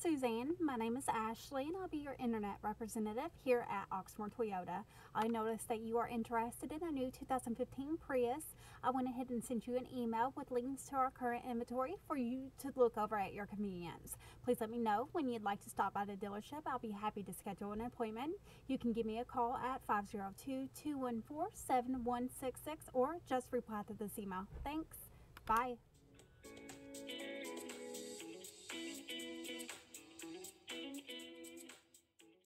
Suzanne. My name is Ashley, and I'll be your internet representative here at Oxmoor Toyota. I noticed that you are interested in a new 2015 Prius. I went ahead and sent you an email with links to our current inventory for you to look over at your convenience. Please let me know when you'd like to stop by the dealership. I'll be happy to schedule an appointment. You can give me a call at 502-214-7166 or just reply to this email. Thanks. Bye.